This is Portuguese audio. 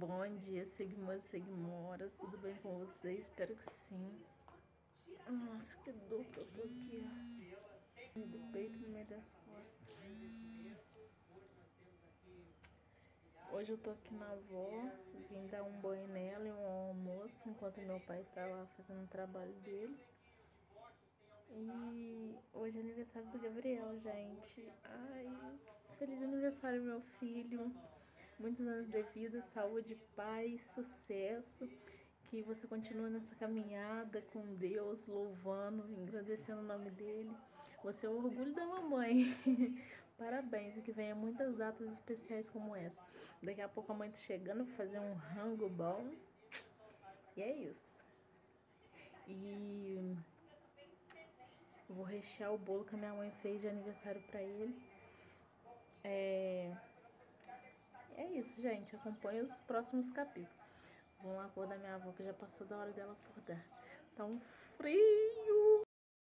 Bom dia, seguimores e seguimoras. Tudo bem com vocês? Espero que sim. Nossa, que dor que eu tô aqui, ó. Do peito no meio das costas. Hoje eu tô aqui na avó. Vim dar um banho nela e um almoço enquanto meu pai tá lá fazendo o trabalho dele. E hoje é aniversário do Gabriel, gente. Ai, feliz aniversário, meu filho. Muitos anos de vida, saúde, paz, sucesso. Que você continue nessa caminhada com Deus, louvando, engrandecendo o nome dele. Você é o orgulho da mamãe. Parabéns e que venha muitas datas especiais como essa. Daqui a pouco a mãe tá chegando pra fazer um rango bom. E é isso. E Vou rechear o bolo que a minha mãe fez de aniversário pra ele. É... Gente. Acompanhe os próximos capítulos. Lá acordar minha avó, que já passou da hora dela acordar. Tá um frio!